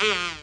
Cocomelon!